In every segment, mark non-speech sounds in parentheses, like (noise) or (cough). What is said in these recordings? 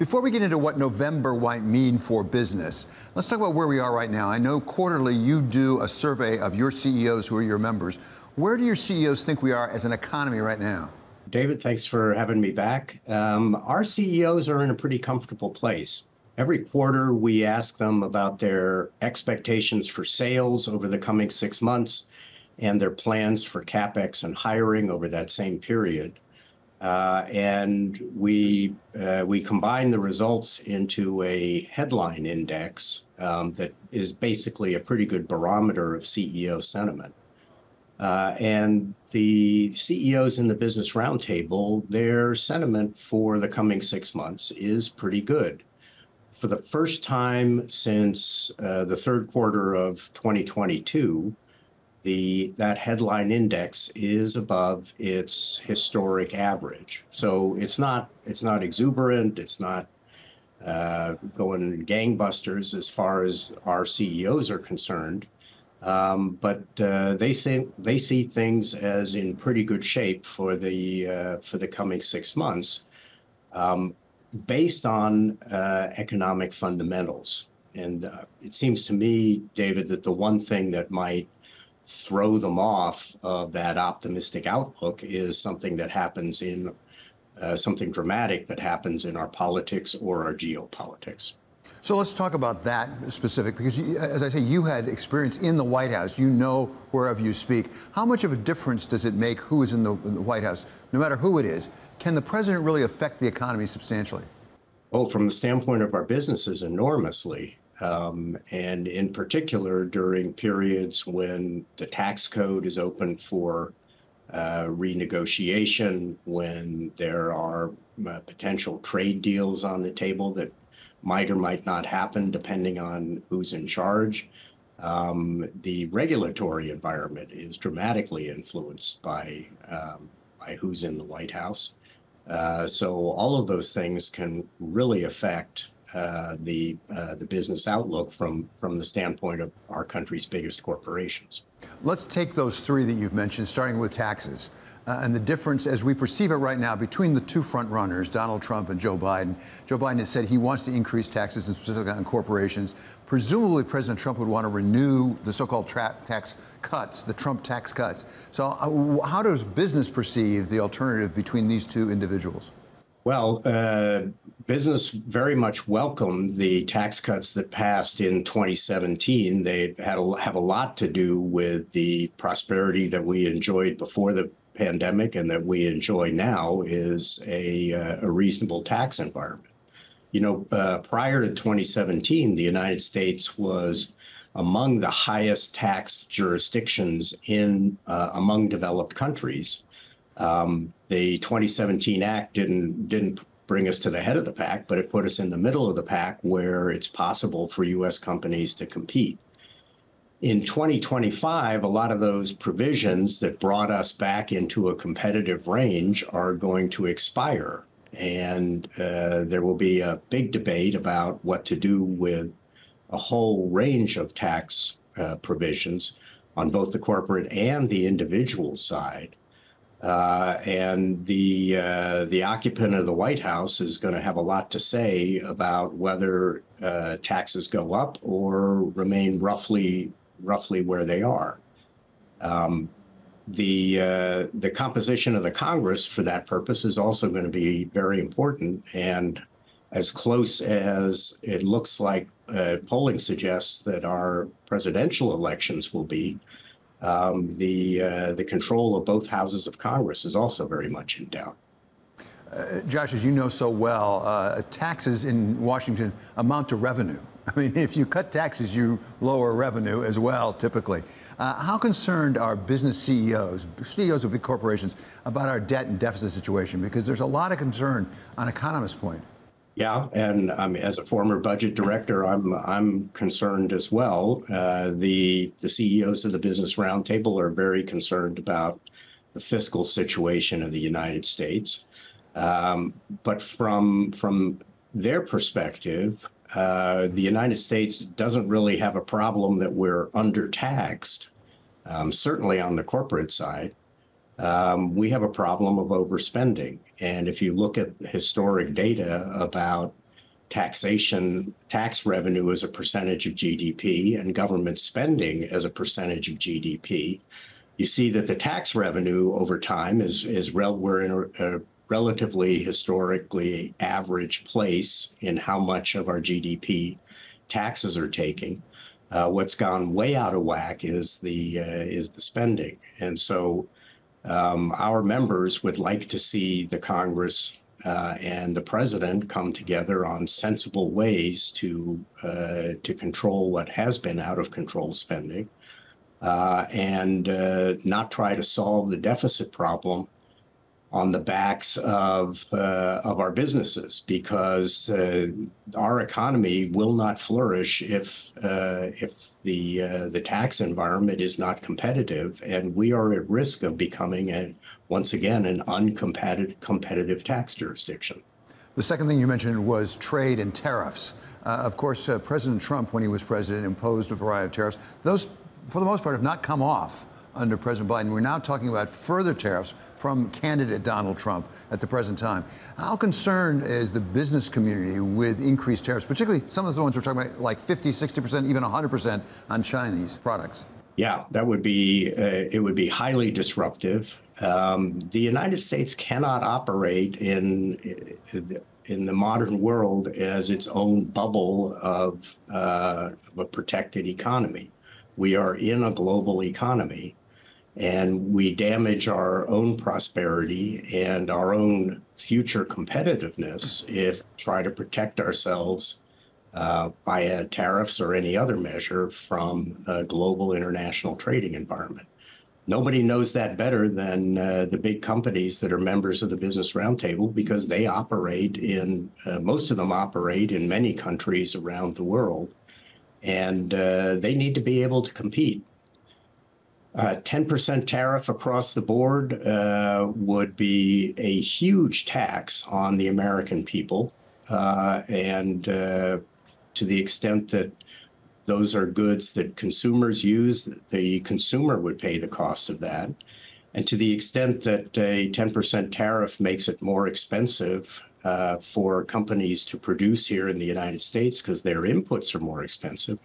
Before we get into what November might mean for business, let's talk about where we are right now. I know quarterly you do a survey of your CEOs who are your members. Where do your CEOs think we are as an economy right now? David, thanks for having me back. Um, our CEOs are in a pretty comfortable place. Every quarter, we ask them about their expectations for sales over the coming six months and their plans for capex and hiring over that same period. Uh, and we uh, we combine the results into a headline index um, that is basically a pretty good barometer of CEO sentiment. Uh, and the CEOs in the Business Roundtable, their sentiment for the coming six months is pretty good. For the first time since uh, the third quarter of 2022, the that headline index is above its historic average. So it's not it's not exuberant. It's not uh, going gangbusters as far as our CEOs are concerned. Um, but uh, they say they see things as in pretty good shape for the uh, for the coming six months, um, based on uh, economic fundamentals. And uh, it seems to me, David, that the one thing that might throw them off of that optimistic outlook is something that happens in uh, something dramatic that happens in our politics or our geopolitics. So let's talk about that specific, because you, as I say, you had experience in the White House. You know wherever you speak. How much of a difference does it make who is in the, in the White House, no matter who it is? Can the president really affect the economy substantially? Oh, from the standpoint of our businesses, enormously. Um, and in particular, during periods when the tax code is open for uh, renegotiation, when there are uh, potential trade deals on the table that might or might not happen depending on who's in charge. Um, the regulatory environment is dramatically influenced by um, by who's in the White House. Uh, so all of those things can really affect the uh, the business outlook from from the standpoint of our country's biggest corporations. Let's take those three that you've mentioned, starting with taxes. Uh, and the difference as we perceive it right now between the two front runners, Donald Trump and Joe Biden. Joe Biden has said he wants to increase taxes, and specifically on corporations. Presumably, President Trump would want to renew the so-called tax cuts, the Trump tax cuts. So, uh, how does business perceive the alternative between these two individuals? Well, uh, business very much welcomed the tax cuts that passed in 2017. They had a, have a lot to do with the prosperity that we enjoyed before the pandemic and that we enjoy now is a, uh, a reasonable tax environment. You know, uh, prior to 2017, the United States was among the highest tax jurisdictions in uh, among developed countries. Um, the 2017 Act didn't didn't bring us to the head of the pack, but it put us in the middle of the pack where it's possible for U.S. companies to compete in 2025, a lot of those provisions that brought us back into a competitive range are going to expire. And uh, there will be a big debate about what to do with a whole range of tax uh, provisions on both the corporate and the individual side. Uh, and the uh, the occupant of the White House is going to have a lot to say about whether uh, taxes go up or remain roughly roughly where they are. Um, the uh, the composition of the Congress for that purpose is also going to be very important, and as close as it looks like uh, polling suggests that our presidential elections will be, um, the uh, the control of both houses of Congress is also very much in doubt. Uh, Josh, as you know so well, uh, taxes in Washington amount to revenue. (laughs) I mean, if you cut taxes, you lower revenue as well, typically. Uh, how concerned are business CEOs, CEOs of big corporations, about our debt and deficit situation? Because there's a lot of concern on economists' point. Yeah, and um, as a former budget director, I'm I'm concerned as well. Uh, the the CEOs of the Business Roundtable are very concerned about the fiscal situation of the United States. Um, but from from their perspective, uh, the United States doesn't really have a problem that we're undertaxed, um, certainly on the corporate side. Um, we have a problem of overspending. And if you look at historic data about taxation, tax revenue as a percentage of GDP and government spending as a percentage of GDP, you see that the tax revenue over time is is rel- we're in a, a relatively historically average place in how much of our GDP taxes are taking. Uh, what's gone way out of whack is the uh, is the spending, and so um, our members would like to see the Congress uh, and the president come together on sensible ways to uh, to control what has been out of control spending, uh, and uh, not try to solve the deficit problem on the backs of uh, of our businesses because uh, our economy will not flourish if uh, if the uh, the tax environment is not competitive, and we are at risk of becoming a once again an uncompetitive competitive tax jurisdiction. The second thing you mentioned was trade and tariffs. Uh, of course, uh, President Trump, when he was president, imposed a variety of tariffs. Those, for the most part, have not come off under President Biden. We're now talking about further tariffs from candidate Donald Trump at the present time. How concerned is the business community with increased tariffs, particularly some of the ones we're talking about, like 50, 60%, even 100% on Chinese products? Yeah, that would be uh, it would be highly disruptive. Um, the United States cannot operate in in the modern world as its own bubble of, uh, of a protected economy. We are in a global economy, and we damage our own prosperity and our own future competitiveness if try to protect ourselves uh, via tariffs or any other measure from a global international trading environment. Nobody knows that better than uh, the big companies that are members of the Business Roundtable because they operate in, uh, most of them operate in many countries around the world, and uh, they need to be able to compete. Uh, 10% tariff across the board uh, would be a huge tax on the American people. Uh, and uh, to the extent that those are goods that consumers use, the consumer would pay the cost of that. And to the extent that a 10% tariff makes it more expensive uh, for companies to produce here in the United States because their inputs are more expensive,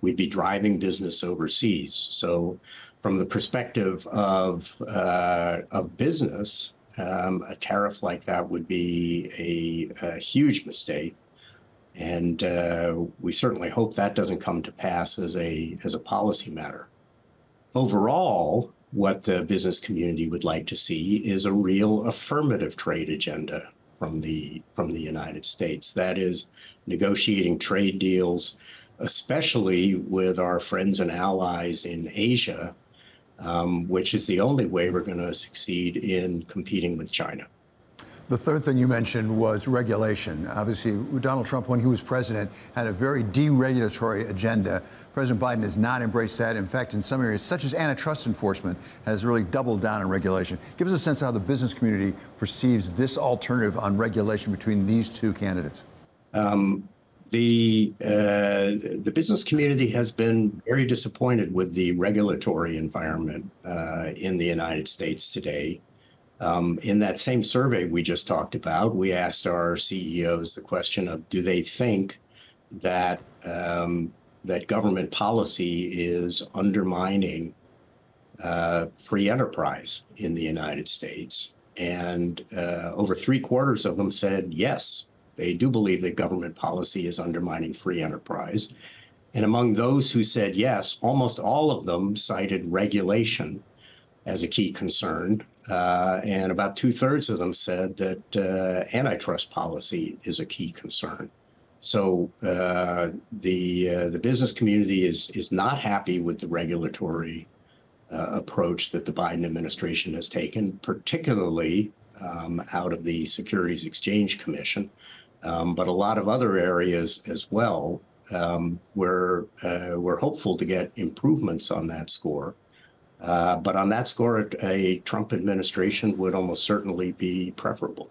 we'd be driving business overseas. So from the perspective of uh, of business, um, a tariff like that would be a, a huge mistake, and uh, we certainly hope that doesn't come to pass as a as a policy matter. Overall, what the business community would like to see is a real affirmative trade agenda from the from the United States. That is, negotiating trade deals, especially with our friends and allies in Asia um, which is the only way we're going to succeed in competing with China. The third thing you mentioned was regulation. Obviously, Donald Trump, when he was president, had a very deregulatory agenda. President Biden has not embraced that. In fact, in some areas, such as antitrust enforcement, has really doubled down on regulation. Give us a sense of how the business community perceives this alternative on regulation between these two candidates. Um, the uh, the business community has been very disappointed with the regulatory environment uh, in the United States today. Um, in that same survey we just talked about, we asked our CEOs the question of do they think that um, that government policy is undermining uh, free enterprise in the United States, and uh, over three quarters of them said yes, they do believe that government policy is undermining free enterprise. And among those who said yes, almost all of them cited regulation as a key concern. Uh, and about two thirds of them said that uh, antitrust policy is a key concern. So uh, the uh, the business community is is not happy with the regulatory uh, approach that the Biden administration has taken, particularly um, out of the Securities Exchange Commission, um, but a lot of other areas as well. Um, we're uh, we're hopeful to get improvements on that score. Uh, but on that score, a Trump administration would almost certainly be preferable.